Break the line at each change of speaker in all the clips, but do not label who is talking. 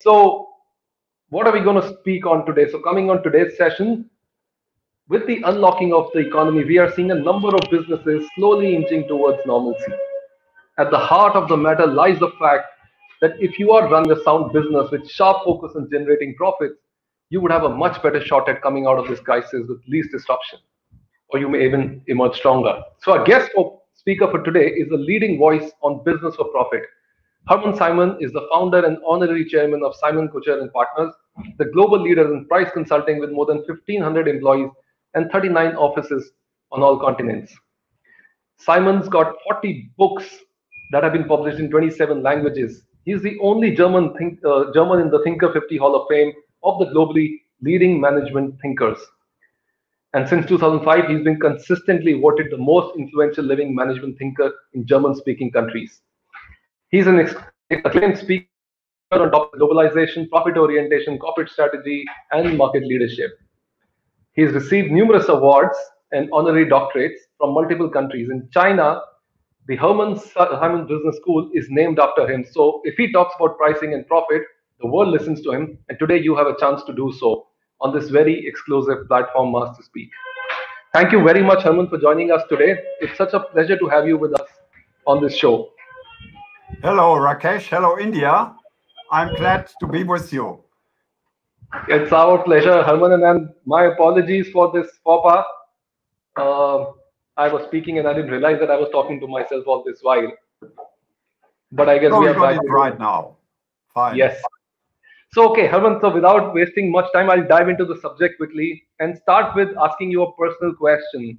So, what are we going to speak on today? So, coming on today's session, with the unlocking of the economy, we are seeing a number of businesses slowly inching towards normalcy. At the heart of the matter lies the fact that if you are running a sound business with sharp focus on generating profits, you would have a much better shot at coming out of this crisis with least disruption, or you may even emerge stronger. So, our guest speaker for today is a leading voice on business for profit. Hermann Simon is the founder and honorary chairman of Simon Kucher and Partners, the global leader in price consulting with more than 1,500 employees and 39 offices on all continents. Simon's got 40 books that have been published in 27 languages. He's the only German think, uh, German in the Thinker 50 Hall of Fame of the globally leading management thinkers. And since 2005, he's been consistently voted the most influential living management thinker in German-speaking countries. He's an acclaimed speaker on top of globalization, profit orientation, corporate strategy, and market leadership. He's received numerous awards and honorary doctorates from multiple countries. In China, the Hermann Simon Business School is named after him. So if he talks about pricing and profit, the world listens to him. And today you have a chance to do so on this very exclusive platform, Master Speak. Thank you very much, Hermann, for joining us today. It's such a pleasure to have you with us on this show.
Hello, Rakesh. Hello, India. I'm glad to be with you.
It's our pleasure, Hermann, and my apologies for this faux. Uh, I was speaking and I didn't realize that I was talking to myself all this while. But I guess
no,
we
are back right now. Fine.
Yes. So, okay, Hermann, so without wasting much time, I'll dive into the subject quickly and start with asking you a personal question.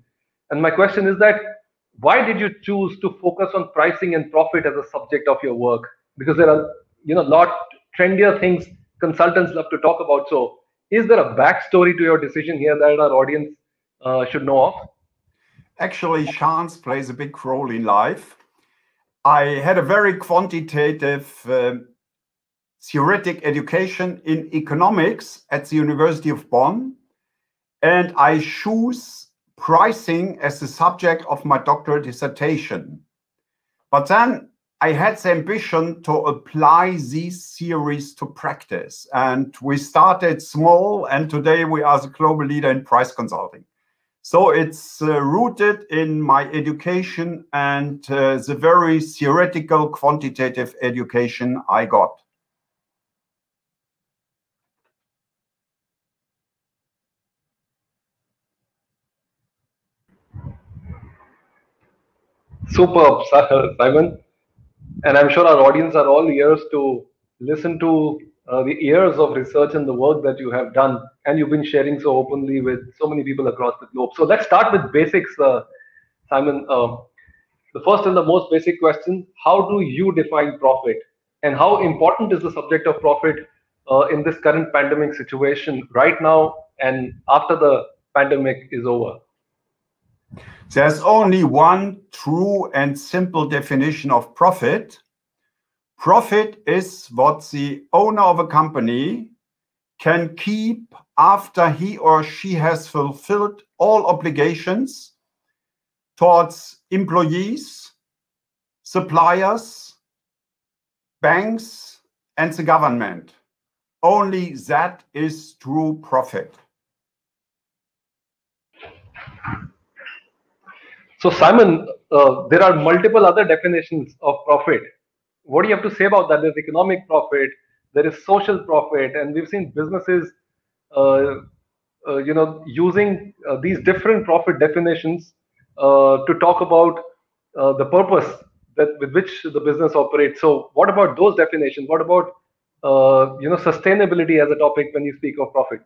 And my question is that why did you choose to focus on pricing and profit as a subject of your work? Because there are, you know, a lot trendier things consultants love to talk about. So, is there a backstory to your decision here that our audience uh, should know of?
Actually, chance plays a big role in life. I had a very quantitative um, theoretic education in economics at the University of Bonn, and I choose pricing as the subject of my doctoral dissertation. But then I had the ambition to apply these theories to practice. And we started small, and today we are the global leader in price consulting. So it's uh, rooted in my education and uh, the very theoretical quantitative education I got.
Superb, Simon. And I'm sure our audience are all ears to listen to uh, the years of research and the work that you have done. And you've been sharing so openly with so many people across the globe. So let's start with basics, uh, Simon. Uh, the first and the most basic question How do you define profit? And how important is the subject of profit uh, in this current pandemic situation right now and after the pandemic is over?
There's only one true and simple definition of profit. Profit is what the owner of a company can keep after he or she has fulfilled all obligations towards employees, suppliers, banks, and the government. Only that is true profit.
So, Simon, uh, there are multiple other definitions of profit. What do you have to say about that? There's economic profit, there is social profit, and we've seen businesses, uh, uh, you know, using uh, these different profit definitions uh, to talk about uh, the purpose that with which the business operates. So, what about those definitions? What about you know sustainability as a topic when you speak of profits?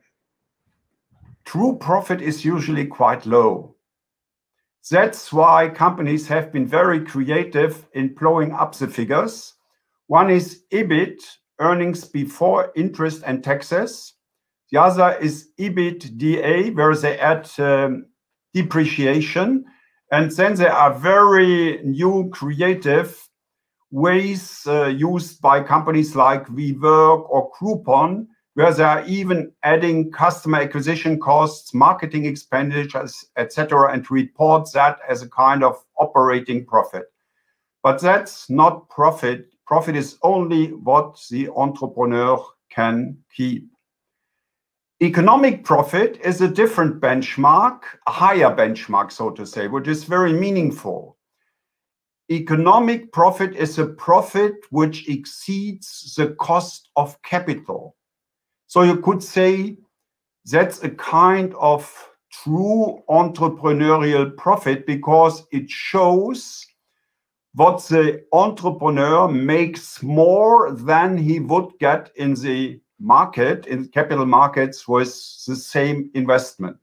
True profit is usually quite low that's why companies have been very creative in blowing up the figures. One is EBIT, earnings before interest and taxes. The other is EBITDA, where they add um, depreciation. And then there are very new creative ways uh, used by companies like WeWork or Groupon where they are even adding customer acquisition costs, marketing expenditures, etc., and report that as a kind of operating profit. But that's not profit. Profit is only what the entrepreneur can keep. Economic profit is a different benchmark, a higher benchmark, so to say, which is very meaningful. Economic profit is a profit which exceeds the cost of capital. So you could say that's a kind of true entrepreneurial profit because it shows what the entrepreneur makes more than he would get in the market, in capital markets with the same investment.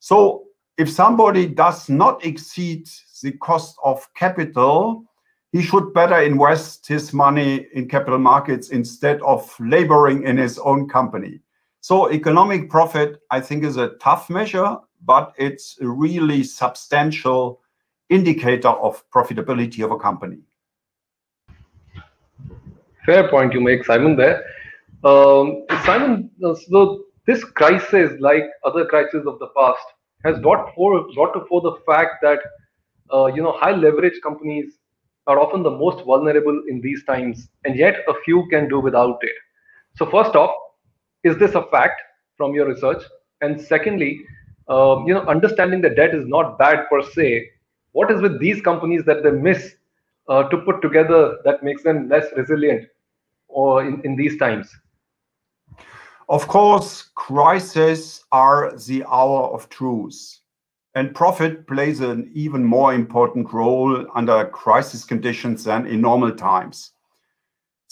So if somebody does not exceed the cost of capital, he should better invest his money in capital markets instead of laboring in his own company. So economic profit, I think, is a tough measure, but it's a really substantial indicator of profitability of a company.
Fair point you make, Simon, there. Um, Simon, uh, so this crisis, like other crises of the past, has brought, for, brought to fore the fact that uh, you know high leverage companies are often the most vulnerable in these times, and yet a few can do without it. So first off, is this a fact from your research? And secondly, uh, you know, understanding that debt is not bad per se. What is with these companies that they miss uh, to put together that makes them less resilient or in, in these times?
Of course, crises are the hour of truth, and profit plays an even more important role under crisis conditions than in normal times.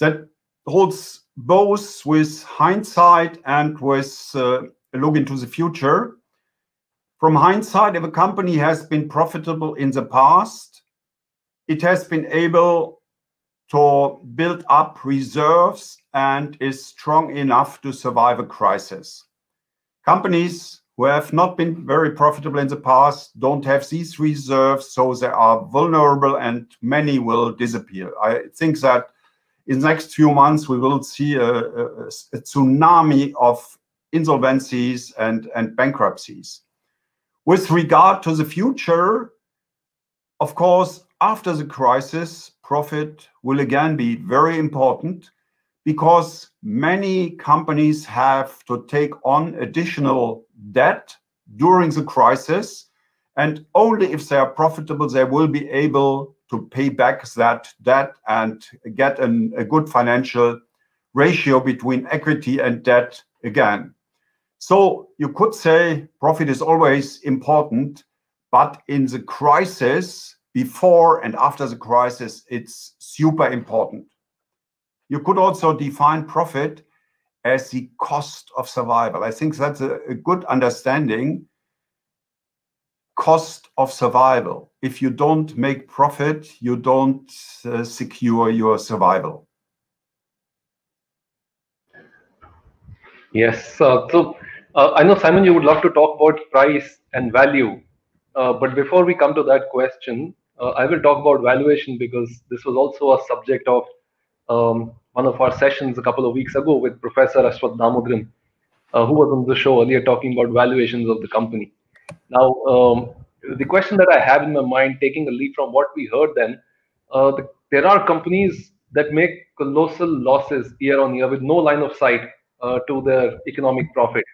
That holds both with hindsight and with uh, a look into the future. From hindsight, if a company has been profitable in the past, it has been able to build up reserves and is strong enough to survive a crisis. Companies who have not been very profitable in the past don't have these reserves, so they are vulnerable and many will disappear. I think that in the next few months, we will see a, a, a tsunami of insolvencies and, and bankruptcies. With regard to the future, of course, after the crisis, profit will again be very important because many companies have to take on additional debt during the crisis. And only if they are profitable, they will be able to pay back that debt and get an, a good financial ratio between equity and debt again. So you could say profit is always important, but in the crisis, before and after the crisis, it's super important. You could also define profit as the cost of survival. I think that's a, a good understanding. Cost of survival. If you don't make profit, you don't uh, secure your survival.
Yes. Uh, so uh, I know, Simon, you would love to talk about price and value. Uh, but before we come to that question, uh, I will talk about valuation because this was also a subject of um, one of our sessions a couple of weeks ago with Professor Aswath Damodaran, uh, who was on the show earlier talking about valuations of the company. Now, um, the question that I have in my mind, taking a leap from what we heard then, uh, the, there are companies that make colossal losses year on year with no line of sight uh, to their economic profit,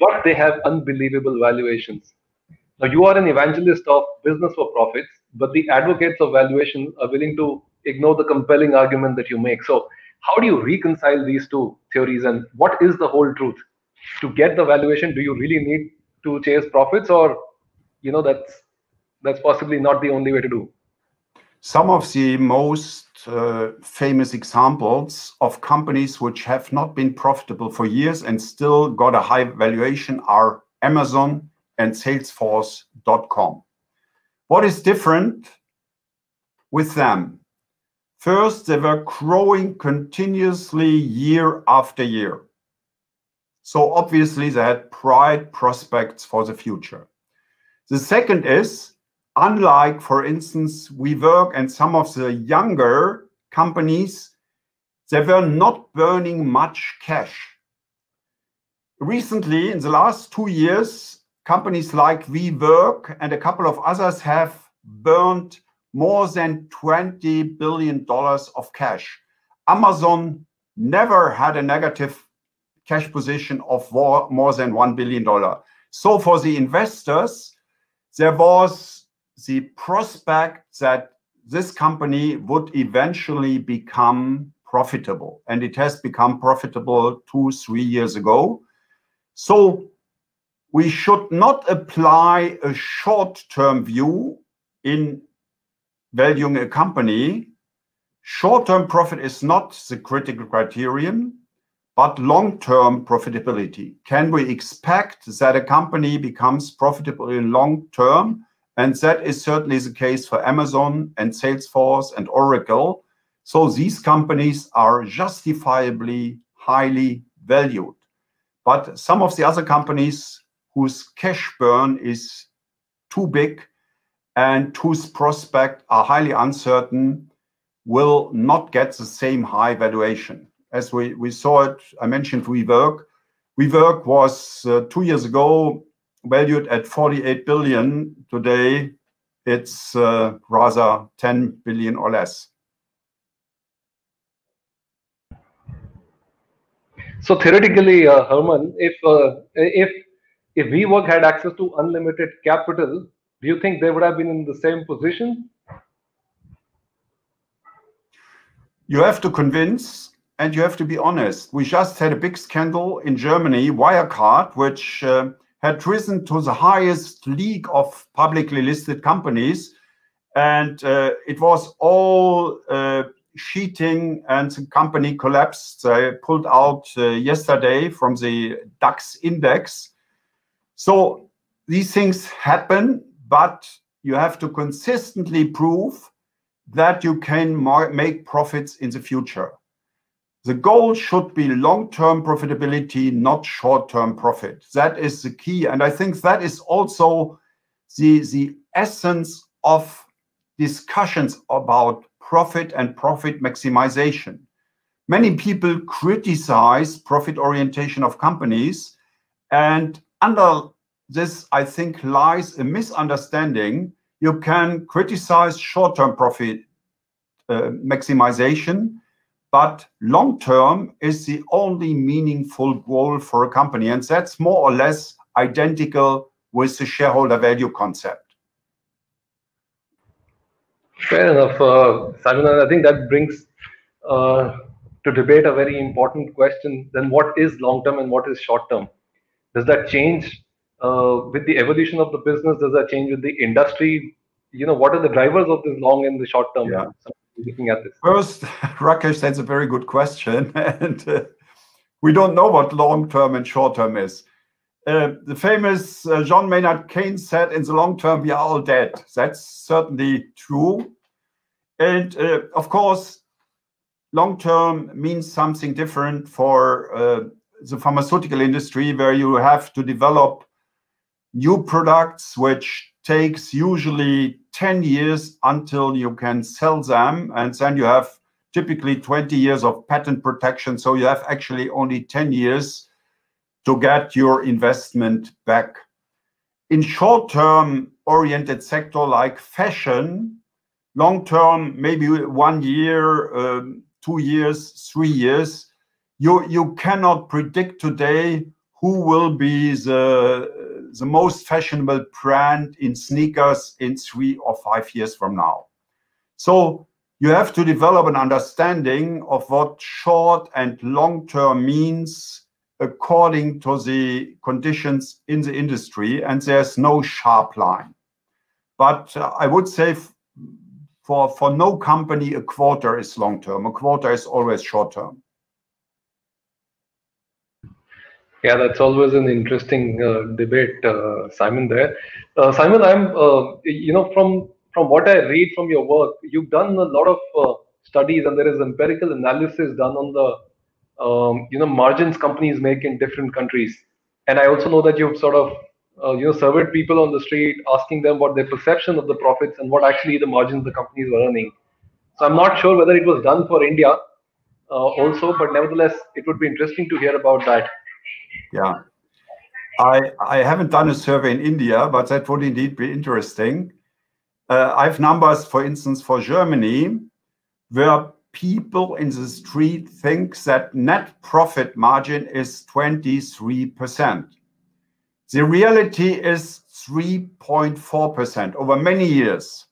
but they have unbelievable valuations. Now, you are an evangelist of business for profits, but the advocates of valuation are willing to ignore the compelling argument that you make. So, how do you reconcile these two theories and what is the whole truth? To get the valuation, do you really need to chase profits or you know that's that's possibly not the only way to do?
Some of the most uh, famous examples of companies which have not been profitable for years and still got a high valuation are Amazon, and Salesforce.com. What is different with them? First, they were growing continuously year after year. So obviously, they had bright prospects for the future. The second is, unlike, for instance, WeWork and some of the younger companies, they were not burning much cash. Recently, in the last two years, companies like WeWork and a couple of others have burned more than $20 billion of cash. Amazon never had a negative cash position of more than $1 billion. So for the investors, there was the prospect that this company would eventually become profitable, and it has become profitable two, three years ago. So we should not apply a short-term view in valuing a company. Short-term profit is not the critical criterion, but long-term profitability. Can we expect that a company becomes profitable in long term? And that is certainly the case for Amazon and Salesforce and Oracle. So these companies are justifiably highly valued. But some of the other companies whose cash burn is too big and whose prospects are highly uncertain will not get the same high valuation. As we we saw it, I mentioned WeWork. WeWork was uh, two years ago valued at 48 billion. Today, it's uh, rather 10 billion or less.
So theoretically, uh, Hermann, if WeWork had access to unlimited capital, do you think they would have been in the same position?
You have to convince, and you have to be honest. We just had a big scandal in Germany, Wirecard, which uh, had risen to the highest league of publicly listed companies. And uh, it was all uh, cheating, and the company collapsed. They pulled out yesterday from the DAX index. So these things happen, but you have to consistently prove that you can make profits in the future. The goal should be long-term profitability, not short-term profit. That is the key. And I think that is also the essence of discussions about profit and profit maximization. Many people criticize profit orientation of companies. And under this, I think, lies a misunderstanding. You can criticize short-term profit uh, maximization, but long-term is the only meaningful goal for a company. And that's more or less identical with the shareholder value concept.
Fair enough, uh, Simon. I think that brings uh, to debate a very important question. Then what is long-term and what is short-term? Does that change Uh, with the evolution of the business? Does that change with the industry? You know, what are the drivers of this long and the short-term looking at this?
First, Rakesh, that's a very good question. And uh, we don't know what long-term and short-term is. Uh, the famous John Maynard Keynes said, "In the long term, we are all dead." That's certainly true. And of course, long-term means something different for the pharmaceutical industry, where you have to develop new products, which takes usually 10 years until you can sell them. And then you have typically 20 years of patent protection. So you have actually only 10 years to get your investment back. In short-term oriented sector like fashion, long-term, maybe one year, um, two years, three years, you cannot predict today who will be the most fashionable brand in sneakers in three or five years from now. So you have to develop an understanding of what short and long-term means according to the conditions in the industry. And there's no sharp line. But uh, I would say for, for no company, a quarter is long-term. A quarter is always short-term.
Yeah, that's always an interesting uh, debate, uh, Simon there. Uh, Simon, I'm you know from from what I read from your work, you've done a lot of studies, and there is empirical analysis done on the um, you know margins companies make in different countries. And I also know that you've sort of you know surveyed people on the street, asking them what their perception of the profits and what actually the margins the companies were earning. So I'm not sure whether it was done for India also, but nevertheless, it would be interesting to hear about that.
Yeah. I I haven't done a survey in India, but that would indeed be interesting. Uh, I have numbers, for instance, for Germany, where people in the street think that net profit margin is 23%. The reality is 3.4% over many years.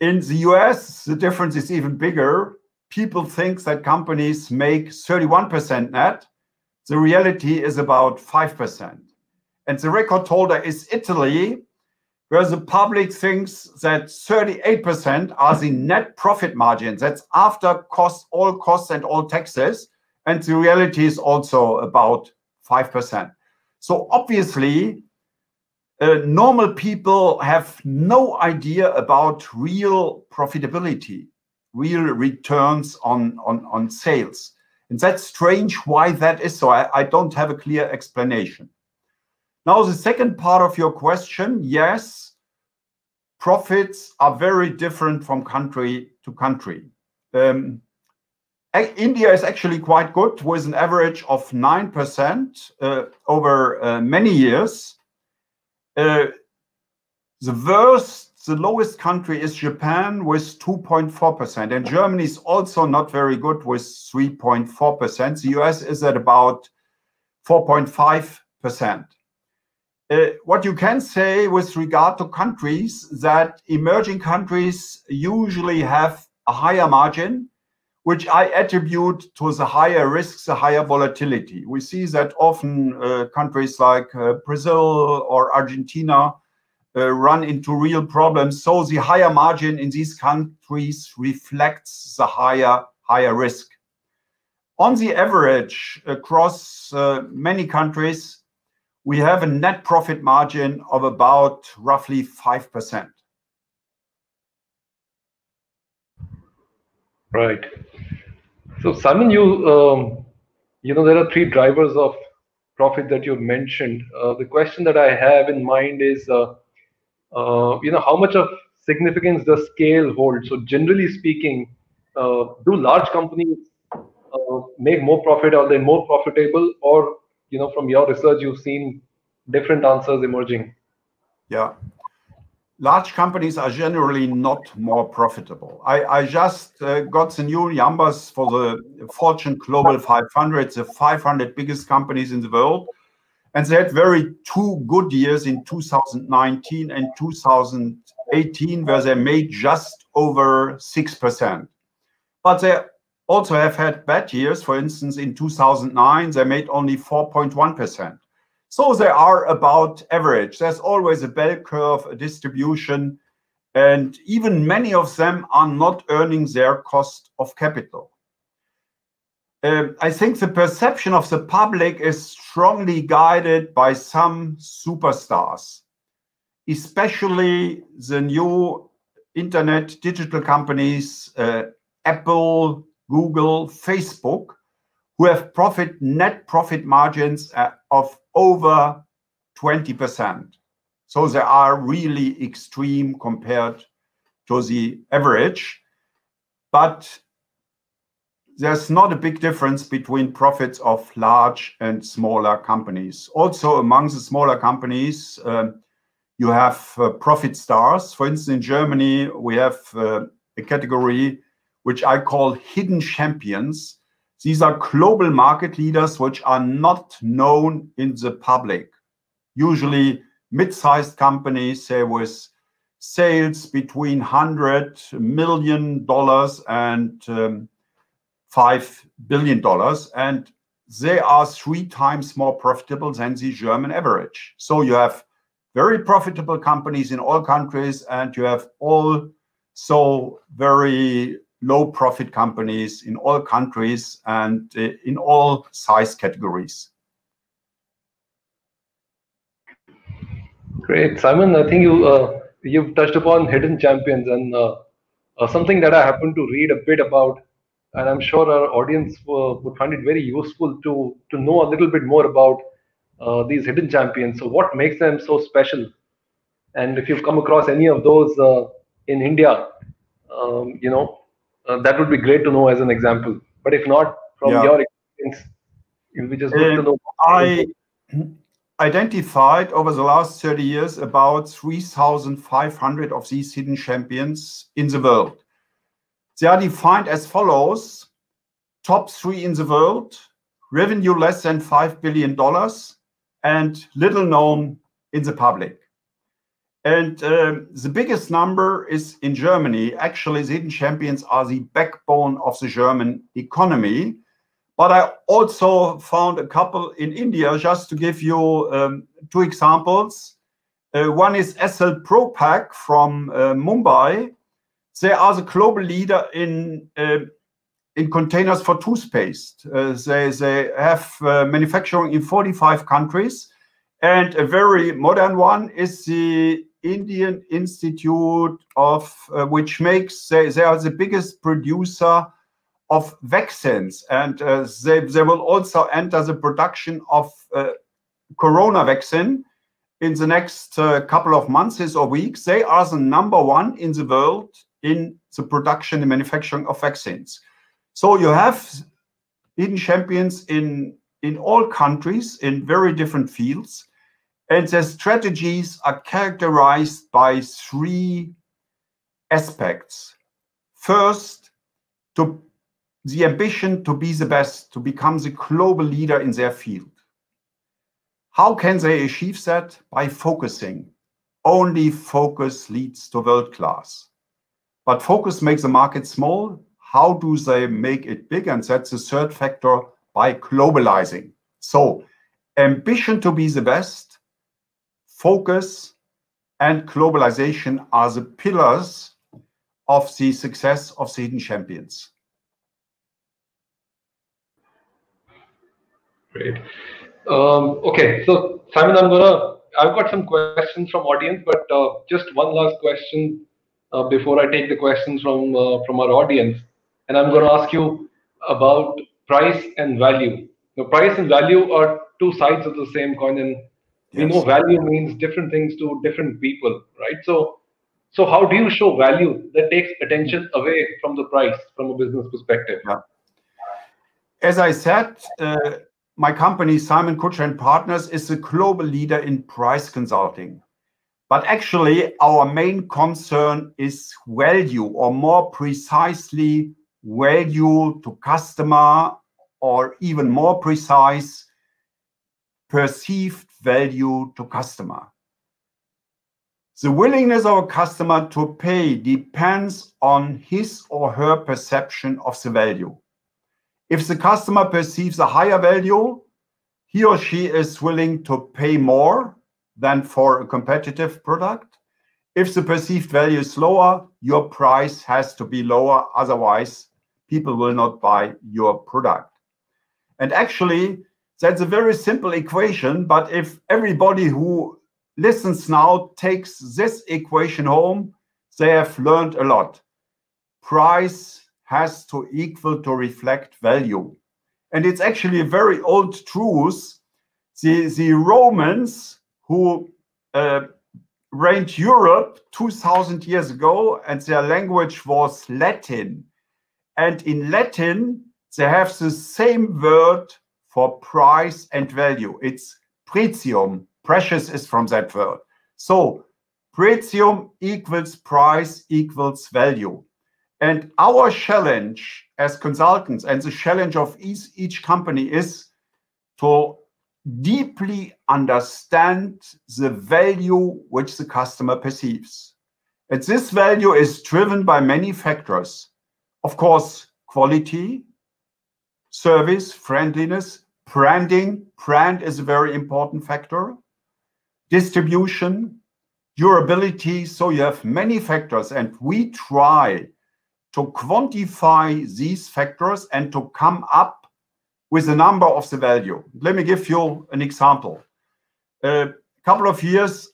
In the US, the difference is even bigger. People think that companies make 31% net. The reality is about 5%. And the record holder is Italy, where the public thinks that 38% are the net profit margins. That's after cost, all costs and all taxes. And the reality is also about 5%. So obviously, uh, normal people have no idea about real profitability, real returns on, on, on sales. And that's strange why that is so. I, I don't have a clear explanation. Now, the second part of your question yes, profits are very different from country to country. Um, India is actually quite good with an average of 9% uh, over uh, many years. Uh, the worst, the lowest country is Japan with 2.4%. And Germany is also not very good with 3.4%. The US is at about 4.5%. Uh, what you can say with regard to countries that emerging countries usually have a higher margin which I attribute to the higher risks, the higher volatility. We see that often uh, countries like uh, Brazil or Argentina run into real problems. So the higher margin in these countries reflects the higher higher risk. On the average across uh, many countries, we have a net profit margin of about roughly 5%.
Right. So Simon, you um, you know there are three drivers of profit that you mentioned. Uh, the question that I have in mind is, uh, uh, you know, how much of significance does scale hold? So generally speaking, uh, do large companies uh, make more profit? Are they more profitable? Or you know, from your research, you've seen different answers emerging.
Yeah large companies are generally not more profitable. I, I just uh, got the new numbers for the Fortune Global 500, the 500 biggest companies in the world. And they had very two good years in 2019 and 2018, where they made just over 6%. But they also have had bad years. For instance, in 2009, they made only 4.1%. So they are about average. There's always a bell curve, a distribution, and even many of them are not earning their cost of capital. Uh, I think the perception of the public is strongly guided by some superstars, especially the new internet digital companies, uh, Apple, Google, Facebook, who have profit net profit margins uh, of over 20%. So they are really extreme compared to the average. But there's not a big difference between profits of large and smaller companies. Also, among the smaller companies, um, you have uh, profit stars. For instance, in Germany, we have uh, a category which I call hidden champions. These are global market leaders which are not known in the public. Usually mid-sized companies, say with sales between $100 million and um, $5 billion. And they are three times more profitable than the German average. So you have very profitable companies in all countries, and you have also very low profit companies in all countries and uh, in all size categories.
Great, Simon. I think you uh, you've touched upon hidden champions and uh, uh something that I happen to read a bit about, and I'm sure our audience uh, would find it very useful to to know a little bit more about uh, these hidden champions. So, what makes them so special? And if you've come across any of those in India, um, you know, uh, that would be great to know as an example. But if not, from yeah. your experience, it would be just good to know.
I identified over the last 30 years about 3,500 of these hidden champions in the world. They are defined as follows top three in the world, revenue less than $5 billion, and little known in the public. And um, the biggest number is in Germany. Actually, the hidden champions are the backbone of the German economy. But I also found a couple in India, just to give you um, two examples. Uh, one is Essel Propack from uh, Mumbai. They are the global leader in uh, in containers for toothpaste. Uh, they they have uh, manufacturing in 45 countries, and a very modern one is the Indian Institute of uh, which makes they, they are the biggest producer of vaccines, and uh, they they will also enter the production of uh, corona vaccine in the next uh, couple of months or weeks. They are the number one in the world in the production and manufacturing of vaccines. So you have hidden champions in in all countries in very different fields and their strategies are characterized by three aspects. First, to the ambition to be the best, to become the global leader in their field. How can they achieve that? By focusing. Only focus leads to world class. But focus makes the market small. How do they make it big? And that's the third factor by globalizing. So, ambition to be the best, focus, and globalization are the pillars of the success of the hidden champions.
Great. Um, okay, so Simon, I'm gonna. I've got some questions from audience, but uh, just one last question uh, before I take the questions from uh, from our audience, and I'm going to ask you about price and value. Now, price and value are two sides of the same coin, and we know value means different things to different people, right? So, so how do you show value that takes attention away from the price from a business perspective?
Yeah. As I said, uh, my company, Simon Kucher and Partners, is a global leader in price consulting. But actually, our main concern is value, or more precisely, value to customer, or even more precise, perceived value to customer. The willingness of a customer to pay depends on his or her perception of the value. If the customer perceives a higher value, he or she is willing to pay more than for a competitive product. If the perceived value is lower, your price has to be lower. Otherwise, people will not buy your product. And actually, that's a very simple equation. But if everybody who listens now takes this equation home, they have learned a lot. Price has to equal to reflect value. And it's actually a very old truth. The, the Romans who uh, reigned Europe 2000 years ago, and their language was Latin. And in Latin, they have the same word for price and value. It's pretium. Precious is from that word. So pretium equals price equals value. And our challenge as consultants and the challenge of each, each company is to deeply understand the value which the customer perceives. And this value is driven by many factors. Of course, quality, service, friendliness, branding. Brand is a very important factor. Distribution, durability. So you have many factors, and we try to quantify these factors and to come up with a number of the value. Let me give you an example. A couple of years,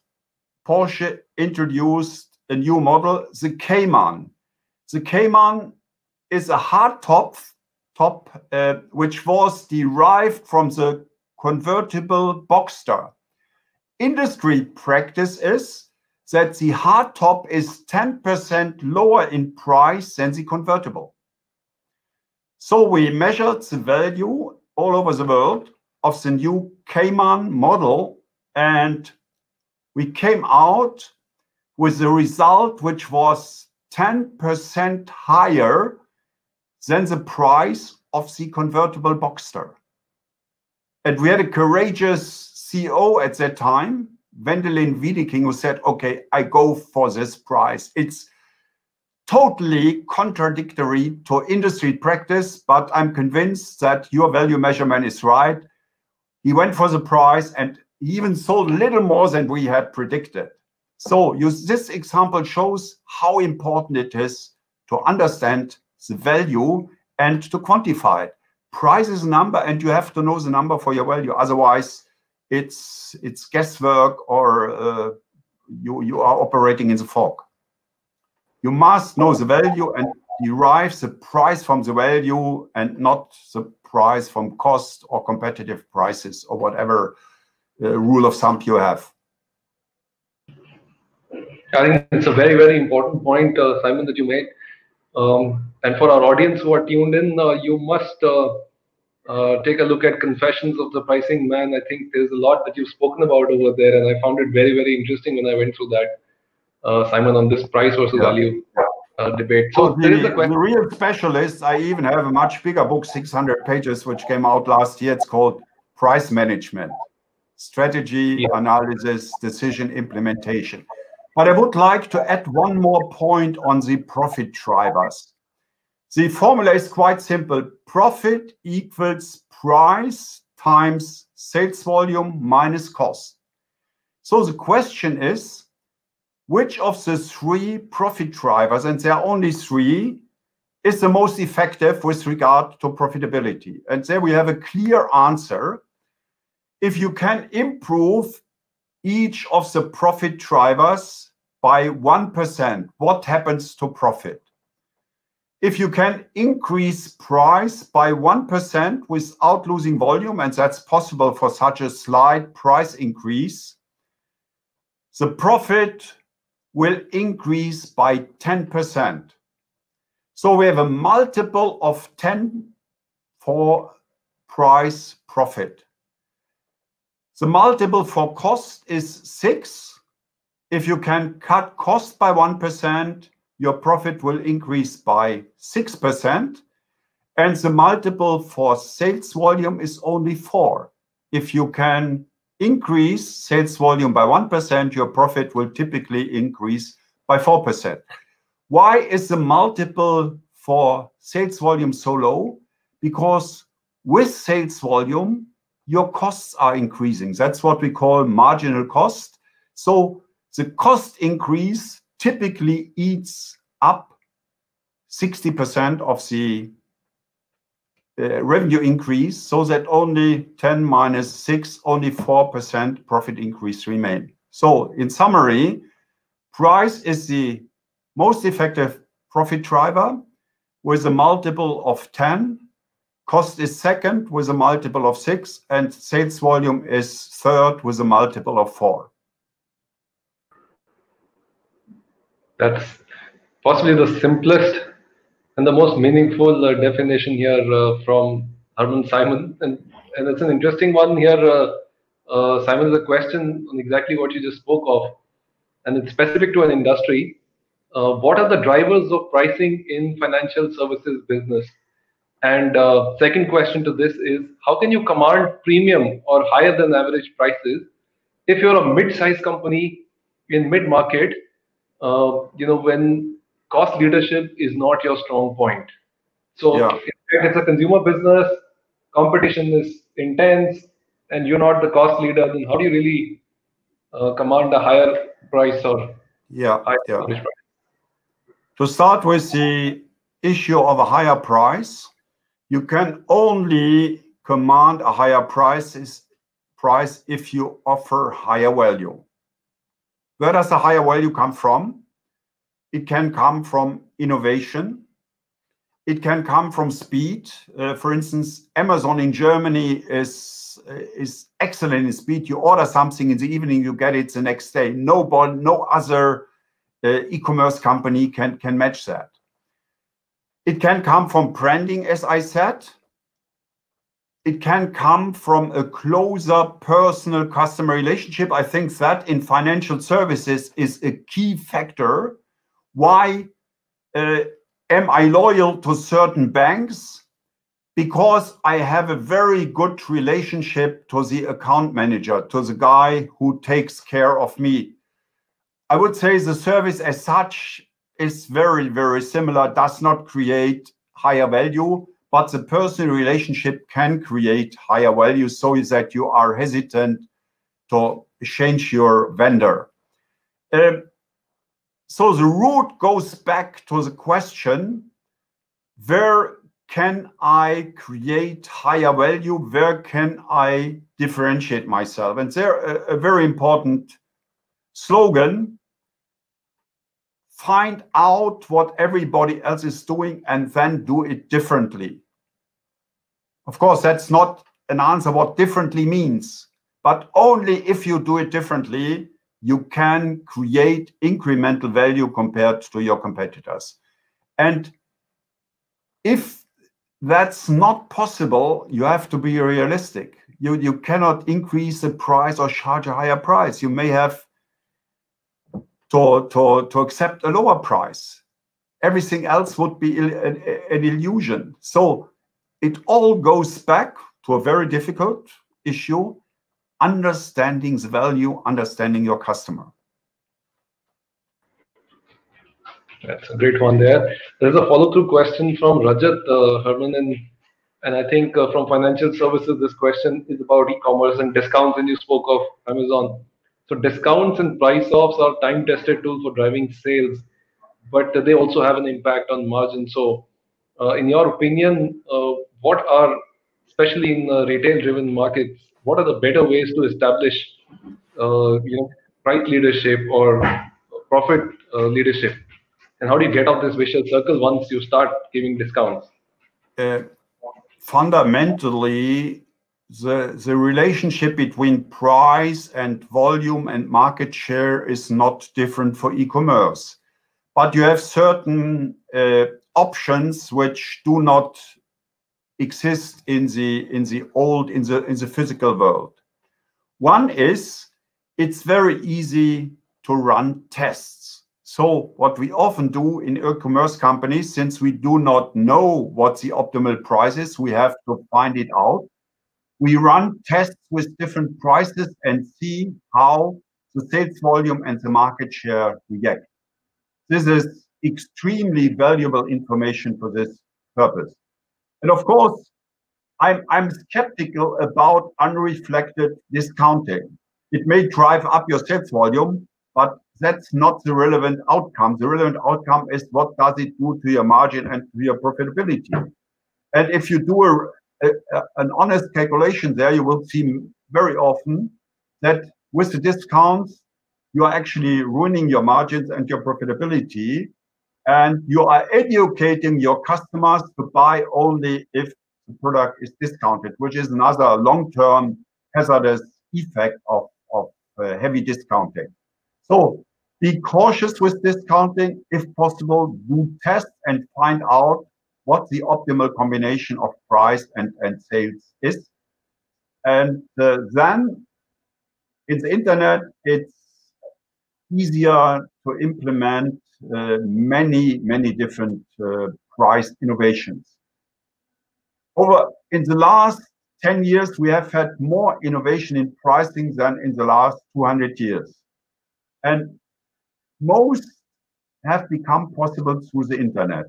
Porsche introduced a new model, the Cayman. The Cayman is a hard top, top uh, which was derived from the convertible Boxster. Industry practice is that the hard top is 10% lower in price than the convertible. So we measured the value all over the world of the new Cayman model and we came out with a result which was 10% higher than the price of the convertible Boxster. And we had a courageous CEO at that time, Wendelin Wiedeking, who said, okay, I go for this price. It's totally contradictory to industry practice, but I'm convinced that your value measurement is right. He went for the price and even sold little more than we had predicted. So use this example shows how important it is to understand the value and to quantify it. Price is a number and you have to know the number for your value. Otherwise, it's it's guesswork or uh, you you are operating in the fog. You must know the value and derive the price from the value and not the price from cost or competitive prices or whatever uh, rule of thumb you have.
I think it's a very, very important point, uh, Simon, that you made. Um, and for our audience who are tuned in, uh, you must uh, uh, take a look at Confessions of the Pricing Man. I think there's a lot that you've spoken about over there, and I found it very, very interesting when I went through that, Simon, on this price versus yeah. value uh, debate.
So, the, there is a question. The real specialist, I even have a much bigger book, 600 pages, which came out last year. It's called Price Management Strategy, yeah. Analysis, Decision Implementation. But I would like to add one more point on the profit drivers. The formula is quite simple. Profit equals price times sales volume minus cost. So the question is, which of the three profit drivers, and there are only three, is the most effective with regard to profitability? And there we have a clear answer. If you can improve each of the profit drivers by 1%, what happens to profit? if you can increase price by 1% without losing volume, and that's possible for such a slight price increase, the profit will increase by 10%. So we have a multiple of 10 for price profit. The multiple for cost is 6. If you can cut cost by 1%, your profit will increase by 6%, and the multiple for sales volume is only 4. If you can increase sales volume by 1%, your profit will typically increase by 4%. Why is the multiple for sales volume so low? Because with sales volume, your costs are increasing. That's what we call marginal cost. So the cost increase typically eats up 60% of the uh, revenue increase, so that only 10 minus 6, only 4% profit increase remain. So in summary, price is the most effective profit driver with a multiple of 10. Cost is second with a multiple of 6, and sales volume is third with a multiple of 4.
That's possibly the simplest and the most meaningful uh, definition here uh, from Hermann Simon. And, and it's an interesting one here. Uh, uh, Simon, is a question on exactly what you just spoke of, and it's specific to an industry. Uh, what are the drivers of pricing in financial services business? And uh, second question to this is, how can you command premium or higher than average prices if you're a mid-sized company in mid-market? you know, when cost leadership is not your strong point. So yeah. it's a consumer business, competition is intense, and you're not the cost leader, then how do you really uh, command a higher price or
yeah, yeah. Price? To start with the issue of a higher price, you can only command a higher price is price if you offer higher value. Where does the higher value come from? It can come from innovation. It can come from speed. Uh, for instance, Amazon in Germany is uh, is excellent in speed. You order something in the evening, you get it the next day. No, bond, no other uh, e-commerce company can can match that. It can come from branding, as I said. It can come from a closer personal customer relationship. I think that in financial services is a key factor why uh, am I loyal to certain banks? Because I have a very good relationship to the account manager, to the guy who takes care of me. I would say the service as such is very, very similar, does not create higher value, but the personal relationship can create higher value so that you are hesitant to change your vendor. Um, so the root goes back to the question where can I create higher value? Where can I differentiate myself? And there a, a very important slogan find out what everybody else is doing and then do it differently. Of course, that's not an answer what differently means, but only if you do it differently, you can create incremental value compared to your competitors. And if that's not possible, you have to be realistic. You, you cannot increase the price or charge a higher price. You may have to, to, to accept a lower price. Everything else would be an, an illusion. So it all goes back to a very difficult issue understanding value, understanding your customer.
That's a great one there. There's a follow-through question from Rajat uh, Hermann, and, and I think uh, from financial services, this question is about e-commerce and discounts, and you spoke of Amazon. So discounts and price offs are time-tested tools for driving sales, but they also have an impact on margin. So, uh, in your opinion, uh, what are, especially in retail-driven markets, what are the better ways to establish uh, you know price leadership or profit uh, leadership? And how do you get off this vicious circle once you start giving discounts?
Uh, fundamentally the the relationship between price and volume and market share is not different for e-commerce. But you have certain uh, options which do not exist in the in the old in the in the physical world. One is it's very easy to run tests. So what we often do in e-commerce companies, since we do not know what the optimal price is, we have to find it out. We run tests with different prices and see how the sales volume and the market share react. This is extremely valuable information for this purpose. And of course, I'm, I'm skeptical about unreflected discounting. It may drive up your sales volume, but that's not the relevant outcome. The relevant outcome is what does it do to your margin and to your profitability. And if you do a, a, an honest calculation there, you will see very often that with the discounts, you are actually ruining your margins and your profitability and you are educating your customers to buy only if the product is discounted, which is another long-term hazardous effect of, of uh, heavy discounting. So be cautious with discounting. If possible, do tests and find out what the optimal combination of price and, and sales is. And uh, then in the internet, it's easier to implement many, many different uh, price innovations. Over in the last 10 years, we have had more innovation in pricing than in the last 200 years. And most have become possible through the internet.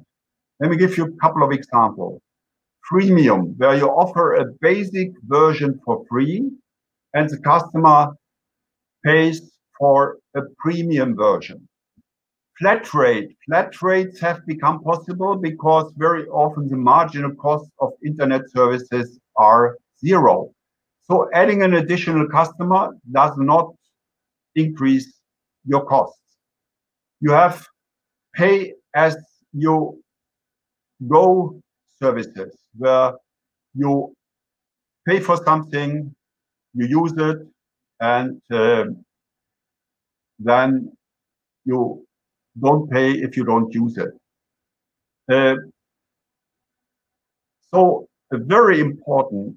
Let me give you a couple of examples. Freemium, where you offer a basic version for free and the customer pays for a premium version flat rate. Flat rates have become possible because very often the marginal cost of internet services are zero. So adding an additional customer does not increase your costs. You have pay as you go services where you pay for something, you use it, and uh, then you don't pay if you don't use it. Uh, so a very important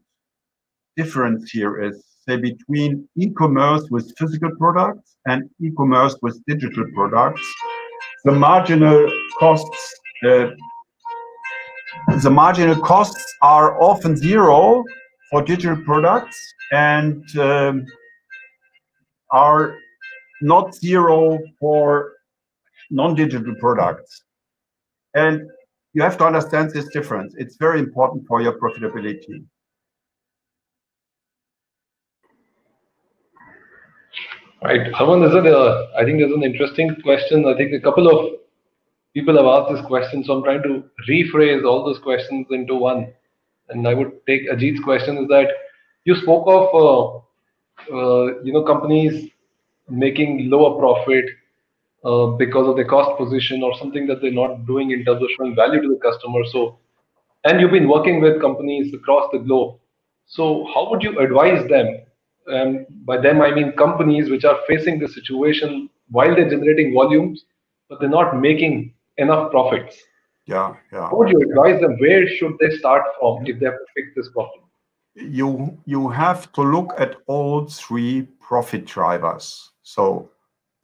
difference here is say between e-commerce with physical products and e-commerce with digital products. The marginal costs the, the marginal costs are often zero for digital products and um, are not zero for non-digital products. And you have to understand this difference. It's very important for your profitability.
Right. Is it a, I think there's an interesting question. I think a couple of people have asked this question, so I'm trying to rephrase all those questions into one. And I would take Ajit's question is that you spoke of, uh, uh, you know, companies making lower profit uh, because of the cost position or something that they're not doing in terms of showing value to the customer. So, and you've been working with companies across the globe. So, how would you advise them and by them I mean companies which are facing the situation while they're generating volumes, but they're not making enough profits.
Yeah, yeah.
How would you advise them? Where should they start from if they have to fix this problem?
You you have to look at all three profit drivers. So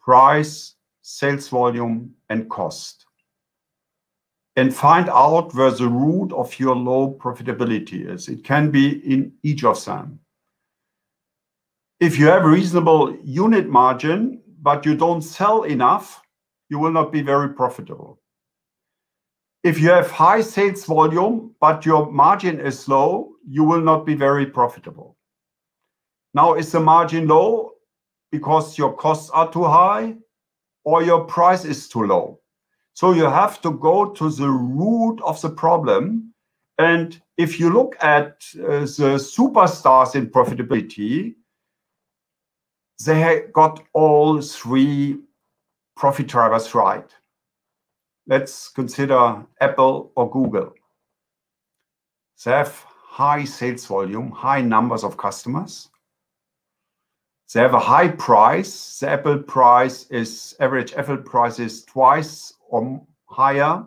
price, sales volume, and cost. And find out where the root of your low profitability is. It can be in each of them if you have reasonable unit margin, but you don't sell enough, you will not be very profitable. If you have high sales volume, but your margin is low, you will not be very profitable. Now, is the margin low because your costs are too high or your price is too low? So you have to go to the root of the problem. And if you look at uh, the superstars in profitability, they got all three profit drivers right. Let's consider Apple or Google. They have high sales volume, high numbers of customers. They have a high price. The Apple price is average Apple price is twice or higher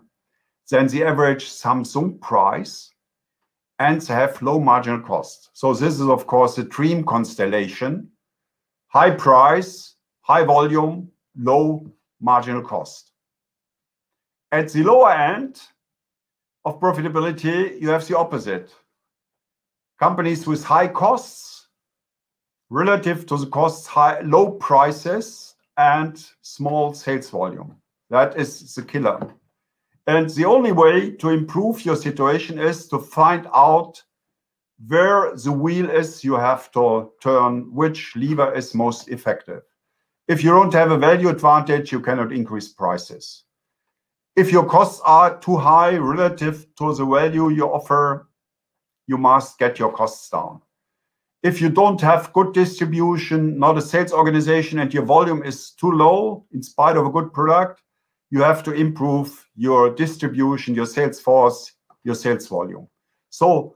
than the average Samsung price, and they have low marginal cost. So this is of course a dream constellation high price, high volume, low marginal cost. At the lower end of profitability, you have the opposite. Companies with high costs relative to the costs, high, low prices, and small sales volume. That is the killer. And the only way to improve your situation is to find out where the wheel is, you have to turn which lever is most effective. If you don't have a value advantage, you cannot increase prices. If your costs are too high relative to the value you offer, you must get your costs down. If you don't have good distribution, not a sales organization, and your volume is too low in spite of a good product, you have to improve your distribution, your sales force, your sales volume. So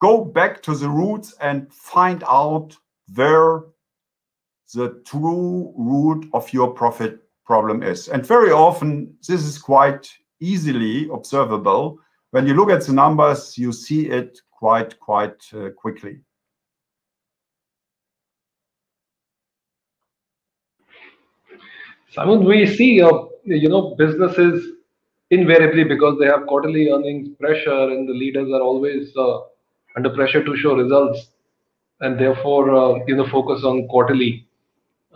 go back to the roots and find out where the true root of your profit problem is. And very often, this is quite easily observable. When you look at the numbers, you see it quite, quite uh, quickly.
Simon, we see, uh, you know, businesses invariably because they have quarterly earnings pressure and the leaders are always uh, under pressure to show results and therefore uh, you know focus on quarterly.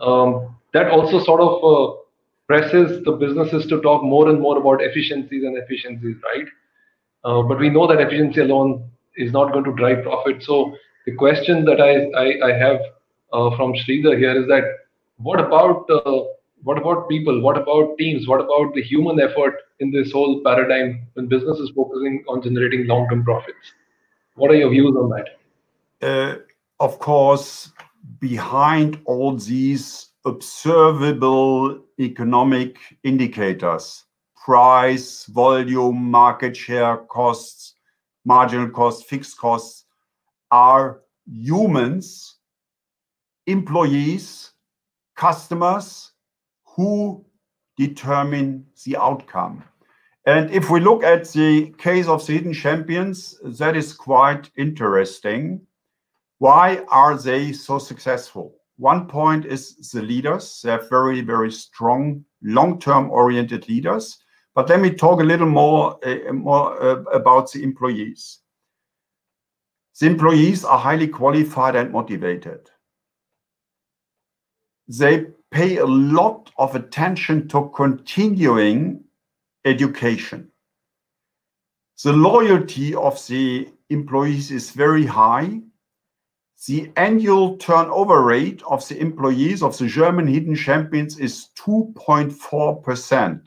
Um, that also sort of uh, presses the businesses to talk more and more about efficiencies and efficiencies right? Uh, but we know that efficiency alone is not going to drive profit. So the question that i i, I have uh, from Sridhar here is that what about what about people? What about teams? What about the human effort in this whole paradigm when business is focusing on generating long-term profits? What are your views on that?
Uh, of course, behind all these observable economic indicators, price, volume, market share, costs, marginal costs, fixed costs, are humans, employees, customers who determine the outcome. And if we look at the case of the hidden champions, that is quite interesting. Why are they so successful? One point is the leaders. They are very, very strong, long term oriented leaders. But let me talk a little more, uh, more uh, about the employees. The employees are highly qualified and motivated. They pay a lot of attention to continuing education. The loyalty of the employees is very high. The annual turnover rate of the employees of the German hidden champions is 2.4%.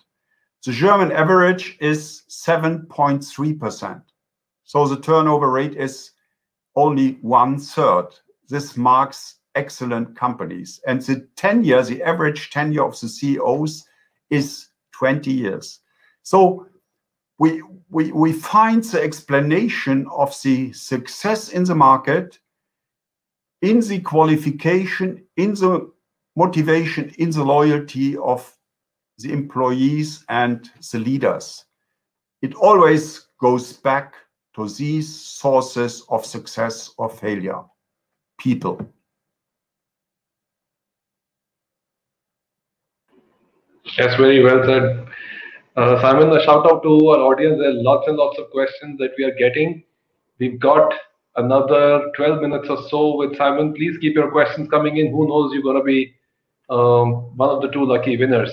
The German average is 7.3%. So the turnover rate is only one third. This marks excellent companies. And the tenure, the average tenure of the CEOs is 20 years. So we, we, we find the explanation of the success in the market in the qualification, in the motivation, in the loyalty of the employees and the leaders. It always goes back to these sources of success or failure people.
Yes, very well said. Uh, Simon, a shout out to our audience. There are lots and lots of questions that we are getting. We've got another 12 minutes or so with Simon. Please keep your questions coming in. Who knows, you're going to be um, one of the two lucky winners.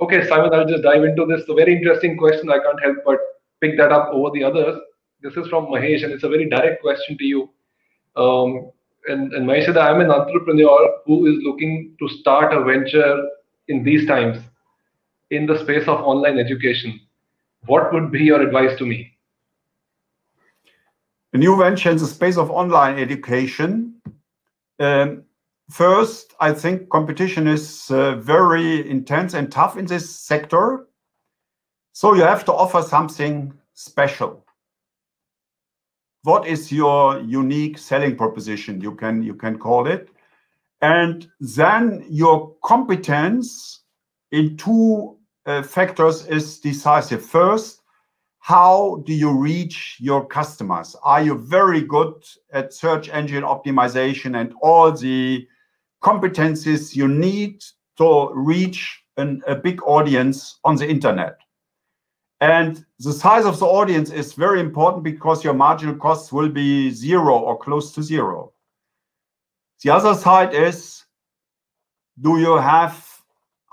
Okay, Simon, I'll just dive into this. A very interesting question. I can't help but pick that up over the others. This is from Mahesh, and it's a very direct question to you. Um, and, and Mahesh said, I'm an entrepreneur who is looking to start a venture in these times in the space of online education. What would be your advice to me?
A new venture in the space of online education. Um, first, I think competition is uh, very intense and tough in this sector. So you have to offer something special. What is your unique selling proposition? You can you can call it, and then your competence in two uh, factors is decisive. First, how do you reach your customers? Are you very good at search engine optimization and all the competencies you need to reach an, a big audience on the internet? And the size of the audience is very important because your marginal costs will be zero or close to zero. The other side is, do you have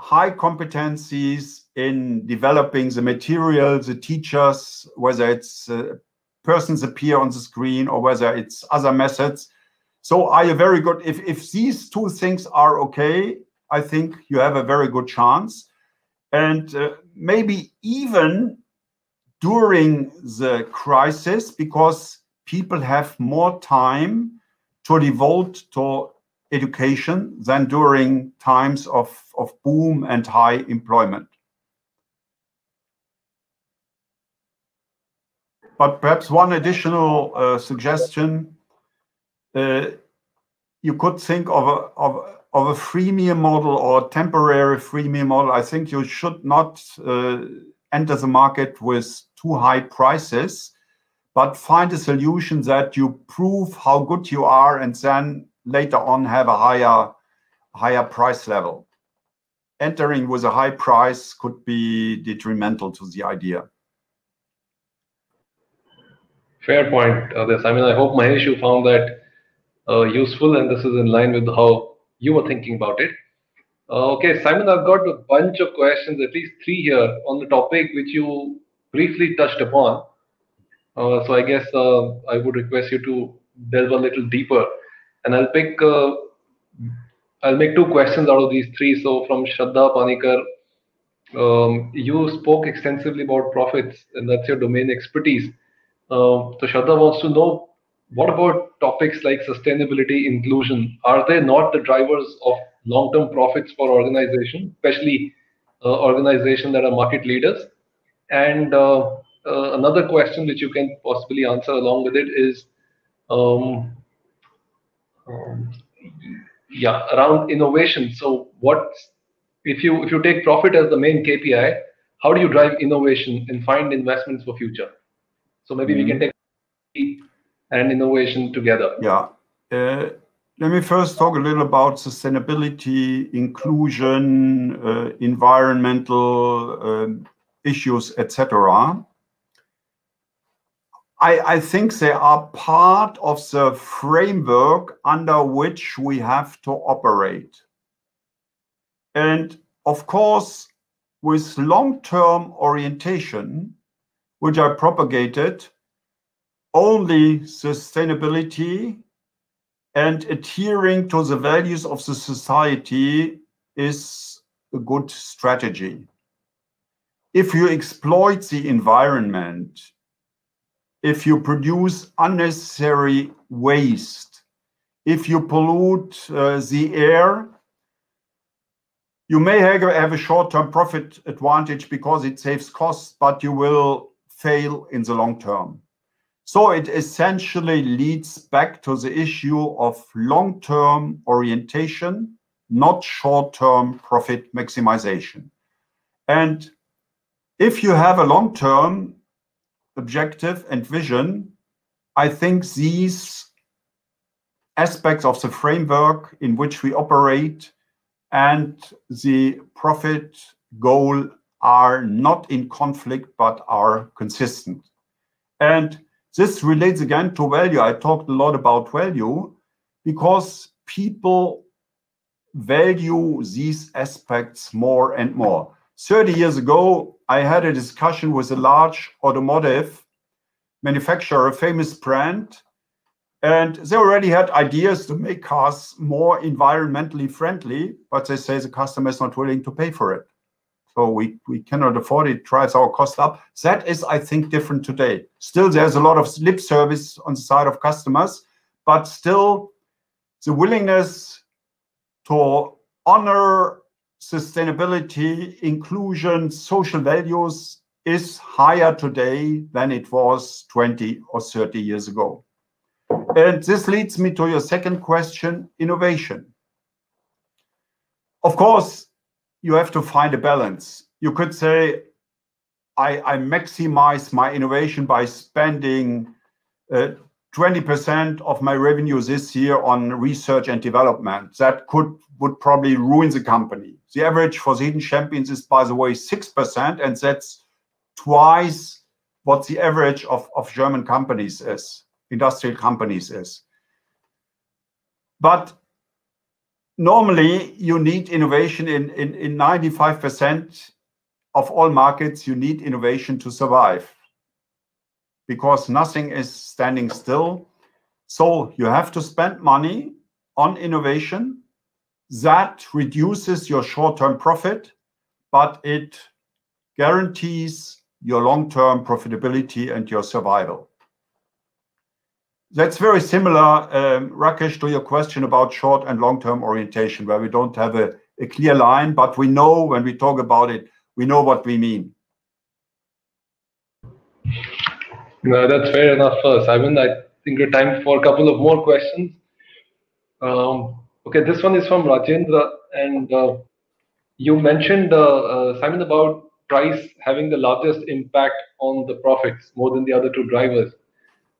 high competencies in developing the material, the teachers, whether it's uh, persons appear on the screen or whether it's other methods. So are you very good? If, if these two things are okay, I think you have a very good chance. And uh, maybe even during the crisis, because people have more time to devote to education than during times of, of boom and high employment. But perhaps one additional uh, suggestion, uh, you could think of a, of, of a freemium model or temporary freemium model. I think you should not uh, enter the market with too high prices, but find a solution that you prove how good you are and then later on have a higher, higher price level. Entering with a high price could be detrimental to the idea.
Fair point, uh, this. I mean, I hope Mahesh, you found that uh, useful, and this is in line with how you were thinking about it. Uh, okay, Simon, I've got a bunch of questions, at least three here, on the topic which you briefly touched upon. Uh, so I guess uh, I would request you to delve a little deeper, and I'll pick. Uh, I'll make two questions out of these three. So from Shraddha Panikar, um, you spoke extensively about profits, and that's your domain expertise. Uh, so Shraddha wants to know what about topics like sustainability, inclusion? Are they not the drivers of long-term profits for organizations, especially uh, organizations that are market leaders? And uh, another question which you can possibly answer along with it is, um, um, yeah, around innovation. So what if you if you take profit as the main KPI, how do you drive innovation and find investments for future? So maybe mm-hmm. we can take and innovation together.
Yeah. Uh, let me first talk a little about sustainability, inclusion, uh, environmental. Um, issues, etc. I, I think they are part of the framework under which we have to operate. And of course, with long-term orientation, which I propagated, only sustainability and adhering to the values of the society is a good strategy. If you exploit the environment, if you produce unnecessary waste, if you pollute uh, the air, you may have, have a short-term profit advantage because it saves costs, but you will fail in the long term. So it essentially leads back to the issue of long-term orientation, not short-term profit maximization. And if you have a long-term objective and vision, I think these aspects of the framework in which we operate and the profit goal are not in conflict but are consistent. And this relates again to value. I talked a lot about value because people value these aspects more and more. 30 years ago, I had a discussion with a large automotive manufacturer, a famous brand, and they already had ideas to make cars more environmentally friendly, but they say the customer is not willing to pay for it. So we, we cannot afford it, drives our cost up. That is, I think, different today. Still, there's a lot of lip service on the side of customers, but still the willingness to honor sustainability, inclusion, social values is higher today than it was 20 or 30 years ago. And this leads me to your second question, innovation. Of course, you have to find a balance. You could say, I, I maximize my innovation by spending uh, 20% of my revenue this year on research and development. That could would probably ruin the company. The average for the hidden champions is, by the way, 6%, and that's twice what the average of, of German companies is, industrial companies is. But normally you need innovation in, in, in 95% of all markets, you need innovation to survive because nothing is standing still. So you have to spend money on innovation that reduces your short-term profit, but it guarantees your long-term profitability and your survival. That's very similar, um, Rakesh, to your question about short and long-term orientation, where we don't have a, a clear line, but we know when we talk about it, we know what we mean.
No, that's fair enough, uh, Simon. I think we're time for a couple of more questions. Um, okay, this one is from Rajendra, and uh, you mentioned, uh, uh, Simon, about price having the largest impact on the profits more than the other two drivers.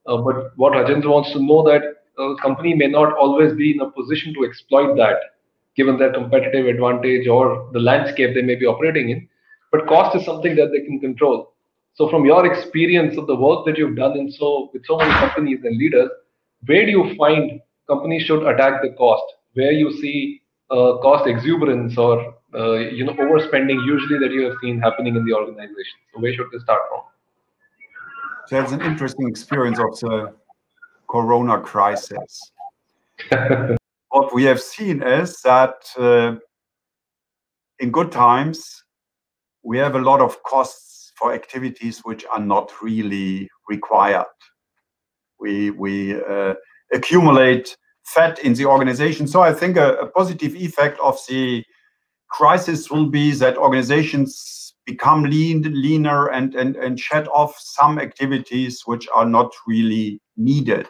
Uh, but what Rajendra wants to know that a company may not always be in a position to exploit that, given their competitive advantage or the landscape they may be operating in. But cost is something that they can control. So, from your experience of the work that you've done in so with so many companies and leaders, where do you find companies should attack the cost? Where you see uh, cost exuberance or uh, you know overspending usually that you have seen happening in the organization? So, where should they start from?
That's an interesting experience of the Corona crisis. what we have seen is that uh, in good times, we have a lot of costs for activities which are not really required. We, we uh, accumulate fat in the organization. So I think a, a positive effect of the crisis will be that organizations become lean, leaner and, and, and shed off some activities which are not really needed.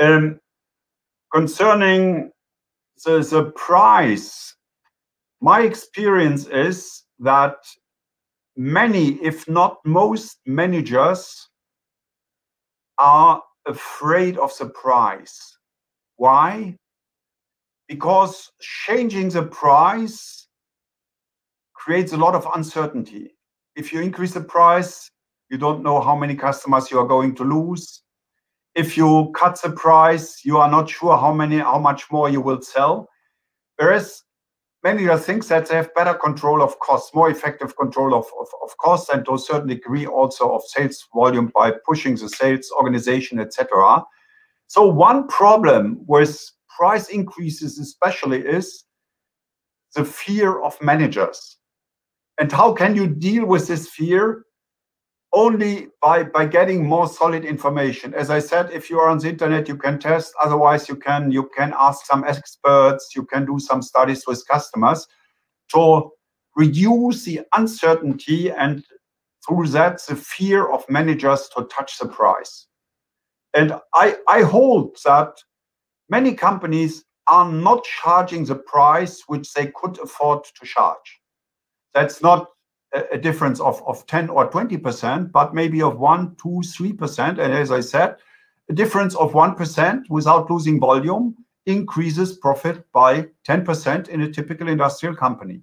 Um, concerning the, the price, my experience is that many, if not most managers are afraid of the price. Why? Because changing the price creates a lot of uncertainty. if you increase the price, you don't know how many customers you are going to lose. If you cut the price, you are not sure how many, how much more you will sell. Whereas managers think that they have better control of costs, more effective control of, of, of costs, and to a certain degree also of sales volume by pushing the sales organization, etc. So one problem with price increases especially is the fear of managers. And how can you deal with this fear? Only by, by getting more solid information. As I said, if you are on the internet, you can test. Otherwise, you can you can ask some experts, you can do some studies with customers to reduce the uncertainty and through that the fear of managers to touch the price. And I, I hold that many companies are not charging the price which they could afford to charge. That's not a, difference of, of 10 or 20%, but maybe of 1, 2, 3%. And as I said, a difference of 1% without losing volume increases profit by 10% in a typical industrial company.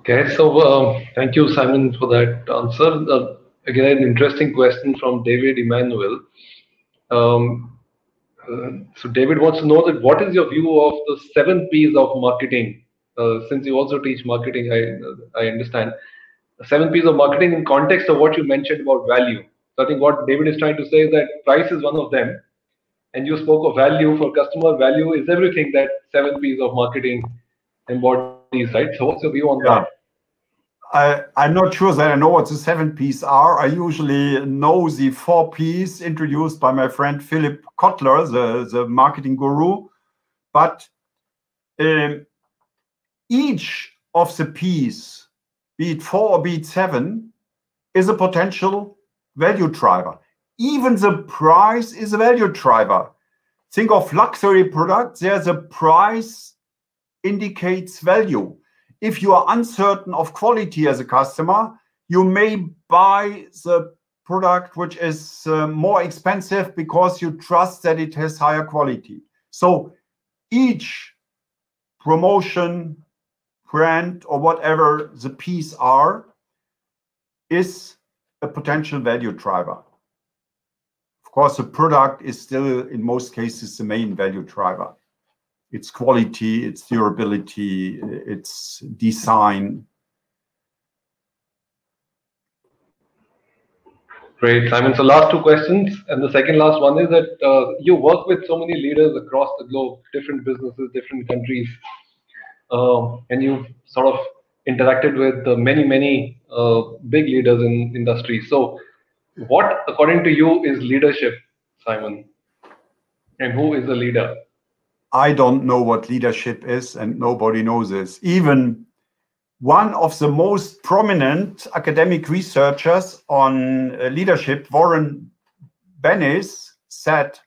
Okay, so uh, thank you, Simon, for that answer. Uh, again, an interesting question from David Emmanuel. Um, so David wants to know that what is your view of the seven P's of marketing? Uh, since you also teach marketing, I I understand seven P's of marketing in context of what you mentioned about value. So I think what David is trying to say is that price is one of them, and you spoke of value for customer. Value is everything that seven P's of marketing embodies, right? So what's your view on yeah. that?
I, I'm not sure that I know what the seven P's are. I usually know the four P's introduced by my friend Philip Kotler, the, the marketing guru. But um, each of the P's, be it four or be it seven, is a potential value driver. Even the price is a value driver. Think of luxury products, there's a price indicates value if you are uncertain of quality as a customer, you may buy the product which is uh, more expensive because you trust that it has higher quality. So each promotion, brand, or whatever the piece are, is a potential value driver. Of course, the product is still, in most cases, the main value driver its quality, its durability, its design.
Great, Simon. So last two questions, and the second last one is that uh, you work with so many leaders across the globe, different businesses, different countries, uh, and you've sort of interacted with uh, many, many uh, big leaders in industry. So, what, according to you, is leadership, Simon? And who is a leader?
I don't know what leadership is, and nobody knows this. Even one of the most prominent academic researchers on uh, leadership, Warren Bennis, said,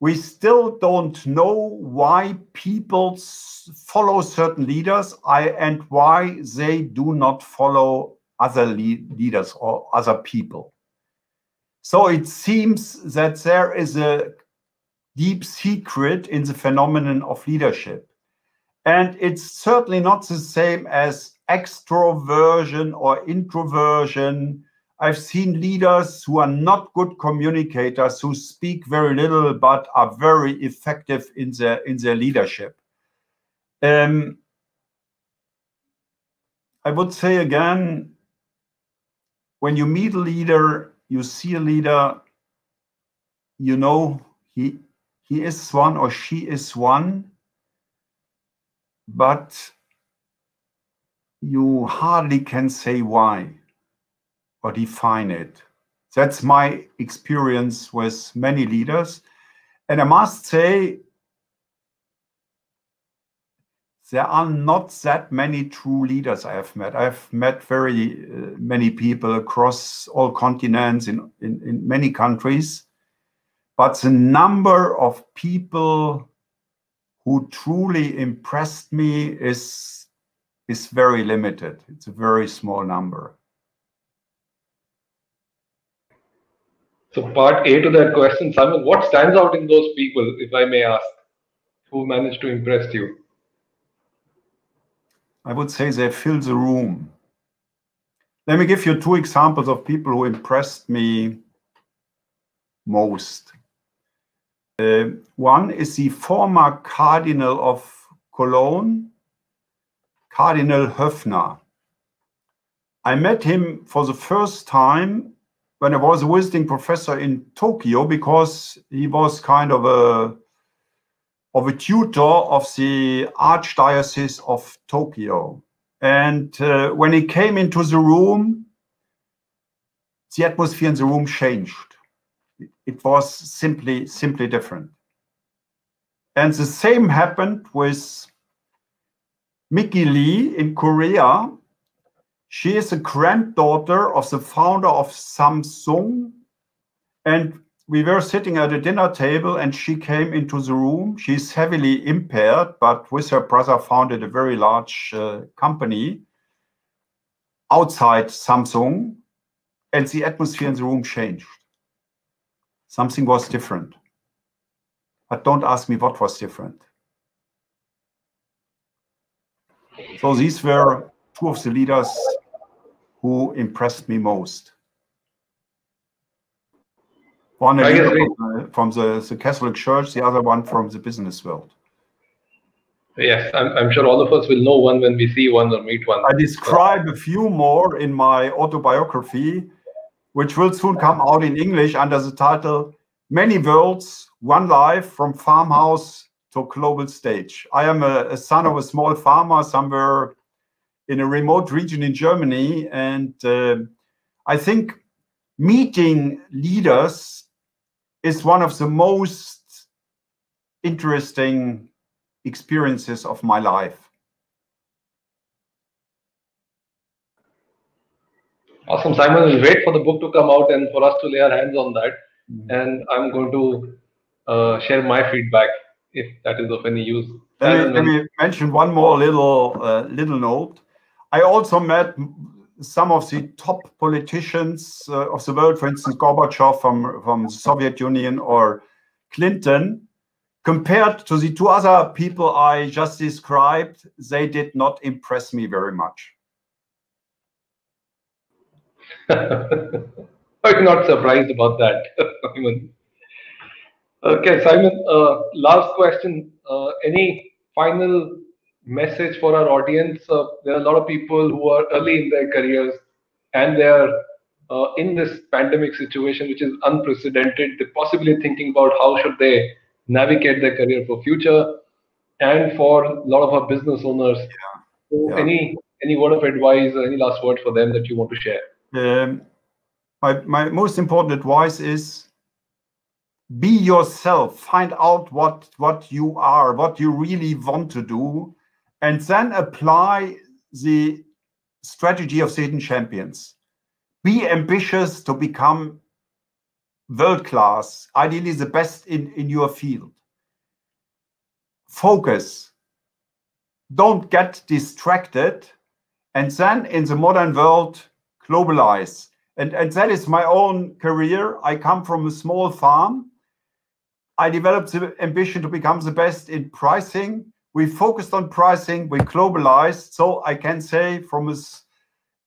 We still don't know why people follow certain leaders and why they do not follow other leaders or other people. So it seems that there is a deep secret in the phenomenon of leadership. And it's certainly not the same as extroversion or introversion. I've seen leaders who are not good communicators, who speak very little but are very effective in their in their leadership. Um, I would say again, when you meet a leader, you see a leader, you know he he is one or she is one, but you hardly can say why or define it. That's my experience with many leaders. And I must say, there are not that many true leaders I have met. I've met very uh, many people across all continents in, in, in many countries but the number of people who truly impressed me is is very limited. It's a very small number.
So part A to that question, Simon, what stands out in those people, if I may ask? who managed to impress you?
I would say they fill the room. Let me give you two examples of people who impressed me most. Uh, one is the former Cardinal of Cologne, Cardinal Höffner. I met him for the first time when I was a visiting professor in Tokyo because he was kind of a of a tutor of the Archdiocese of Tokyo. And uh, when he came into the room, the atmosphere in the room changed. It was simply, simply different. And the same happened with Miky Lee in Korea. She is a granddaughter of the founder of Samsung. And we were sitting at a dinner table and she came into the room. She's heavily impaired, but with her brother founded a very large uh, company outside Samsung. And the atmosphere in the room changed. Something was different. But don't ask me what was different. So these were two of the leaders who impressed me most. One from, the, from the, the, Catholic Church, the other one from the business world.
Yes, I'm, I'm, sure all of us will know one when we see one or meet one.
I describe a few more in my autobiography, which will soon come out in English under the title Many Worlds, One Life from Farmhouse to Global Stage. I am a, a son of a small farmer somewhere in a remote region in Germany. And uh, I think meeting leaders is one of the most interesting experiences of my life.
Awesome, Simon. We'll wait for the book to come out and for us to lay our hands on that. Mm-hmm. And I'm going to uh, share my feedback if that is of any use.
Let me, let me mention one more little uh, little note. I also met some of the top politicians uh, of the world, for instance, Gorbachev from, from the Soviet Union or Clinton, compared to the two other people I just described, they did not impress me very much.
I'm not surprised about that, Simon. Okay, Simon, uh, last question. Uh, any final message for our audience. Uh, there are a lot of people who are early in their careers and they are uh, in this pandemic situation, which is unprecedented. They're possibly thinking about how should they navigate their career for future, and for a lot of our business owners. Yeah. So yeah. Any any word of advice, or any last word for them that you want to share?
Um, my my most important advice is be yourself find out what what you are what you really want to do and then apply the strategy of hidden champions. Be ambitious to become world class, ideally the best in, in your field. Focus. Don't get distracted. And then in the modern world, globalize. And, and that is my own career. I come from a small farm. I developed the ambition to become the best in pricing, we focused on pricing, we globalized. So I can say from a,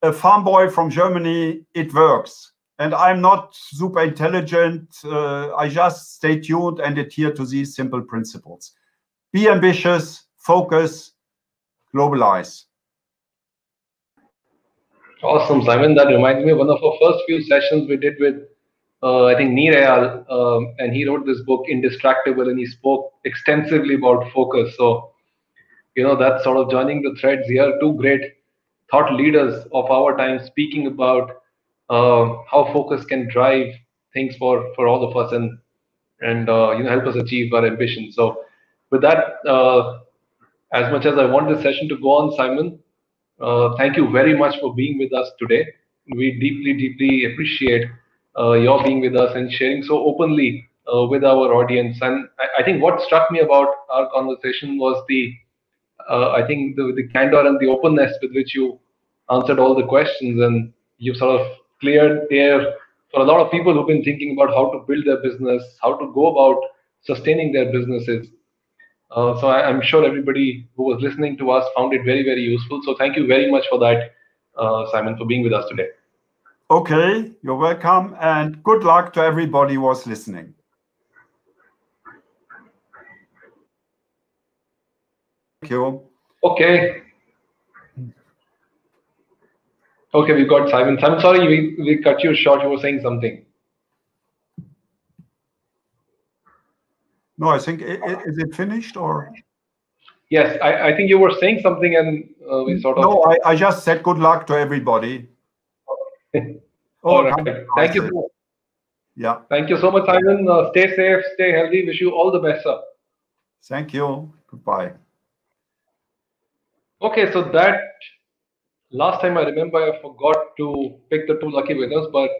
a farm boy from Germany, it works. And I'm not super intelligent. Uh, I just stay tuned and adhere to these simple principles. Be ambitious, focus, globalize.
Awesome, Simon. That reminds me of one of our first few sessions we did with, uh, I think, Nir Eyal, um, and he wrote this book, Indistractable, and he spoke extensively about focus. So you know that's sort of joining the threads here two great thought leaders of our time speaking about uh, how focus can drive things for for all of us and and uh, you know help us achieve our ambition so with that uh, as much as i want this session to go on simon uh, thank you very much for being with us today. We deeply deeply appreciate uh, your being with us and sharing so openly uh, with our audience. And I, I think what struck me about our conversation was the uh, I think the, the candor and the openness with which you answered all the questions. And you've sort of cleared air for a lot of people who've been thinking about how to build their business, how to go about sustaining their businesses. Uh, so I, am sure everybody who was listening to us found it very, very useful. So thank you very much for that, uh, Simon, for being with us today.
Okay, you're welcome, and good luck to everybody who was listening. Thank you.
Okay. Okay, we got Simon. I'm sorry we, we cut you short. You were saying something.
No, I think is it finished or?
Yes, I, I think you were saying something and uh, we sort of.
No, I, I just said good luck to everybody.
All right. Thank you.
Yeah.
Thank you so much, Simon. Uh, stay safe, stay healthy. Wish you all the best, sir.
Thank you. Goodbye.
Okay, so that last time I remember I forgot to pick the two lucky winners, but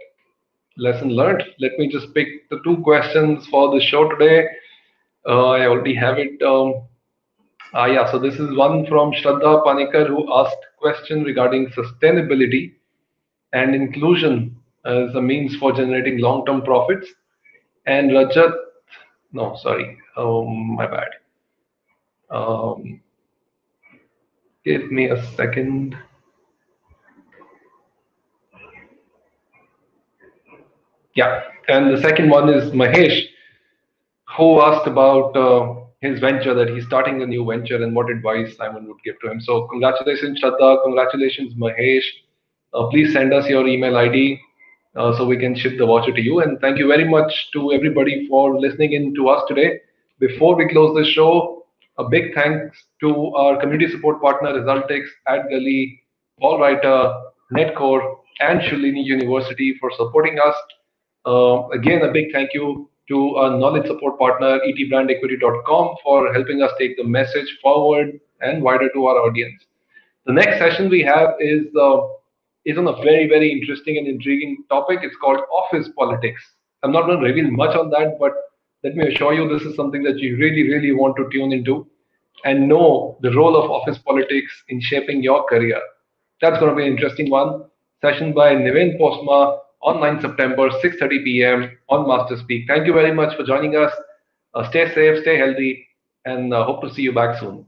lesson learned. Let me just pick the two questions for the show today. Uh, I already have it. Um, ah, yeah, so this is one from Shraddha Panikar who asked question regarding sustainability and inclusion as a means for generating long-term profits. And Rajat, no, sorry, um, my bad. Um, give me a second. Yeah, and the second one is Mahesh, who asked about uh, his venture that he's starting a new venture and what advice Simon would give to him. So congratulations, Shraddha. Congratulations, Mahesh. Uh, please send us your email ID uh, so we can ship the voucher to you. And thank you very much to everybody for listening in to us today. Before we close the show, a big thanks to our community support partner, Resulticks, AdGully, Paul Writer, Netcore, and Shoolini University for supporting us. Uh, again, a big thank you to our knowledge support partner, etbrandequity.com, for helping us take the message forward and wider to our audience. The next session we have is uh, is on a very, very interesting and intriguing topic. It's called office politics. I'm not going to reveal much on that, but let me assure you this is something that you really, really want to tune into and know the role of office politics in shaping your career. That's going to be an interesting one. Session by Niven Postma on 9 September, 6.30 p.m. on MasterSpeak. Thank you very much for joining us. Uh, stay safe, stay healthy, and uh, hope to see you back soon.